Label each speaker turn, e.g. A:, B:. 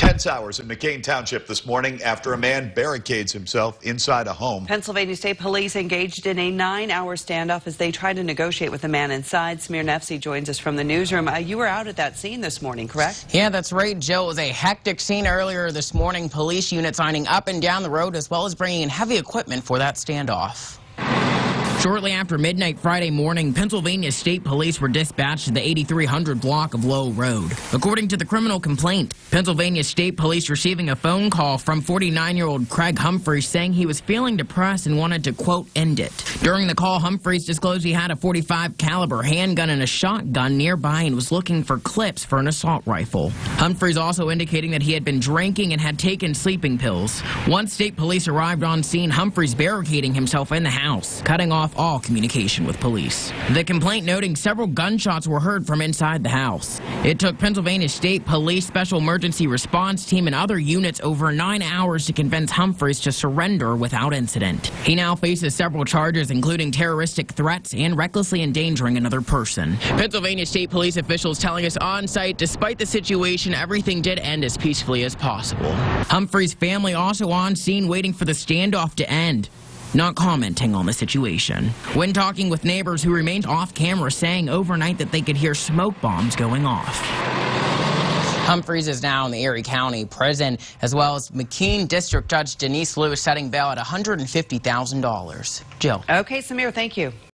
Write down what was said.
A: Tense hours in McKean Township this morning after a man barricades himself inside a home.
B: Pennsylvania State Police engaged in a nine-hour standoff as they tried to negotiate with the man inside. Samiar Nefzi joins us from the newsroom. Uh, you were out at that scene this morning, correct?
C: Yeah, that's right, Joe. It was a hectic scene earlier this morning. Police units lining up and down the road as well as bringing in heavy equipment for that standoff. Shortly after midnight Friday morning, Pennsylvania State Police were dispatched to the 8300 block of Low Road. According to the criminal complaint, Pennsylvania State Police receiving a phone call from 49-year-old Craig Humphreys saying he was feeling depressed and wanted to, quote, end it. During the call, Humphreys disclosed he had a 45 caliber handgun and a shotgun nearby and was looking for clips for an assault rifle. Humphreys also indicating that he had been drinking and had taken sleeping pills. Once state police arrived on scene, Humphreys barricading himself in the house, cutting off off all communication with police. The complaint noting several gunshots were heard from inside the house. It took Pennsylvania State Police Special Emergency Response Team and other units over nine hours to convince Humphreys to surrender without incident. He now faces several charges, including terroristic threats and recklessly endangering another person. Pennsylvania State Police officials telling us on site, despite the situation, everything did end as peacefully as possible. Humphreys' family also on scene waiting for the standoff to end not commenting on the situation. When talking with neighbors who remained off camera saying overnight that they could hear smoke bombs going off. Humphreys is now in the Erie County Prison, as well as McKean District Judge Denise Lewis setting bail at $150,000. Jill.
B: Okay, Samiar, thank you.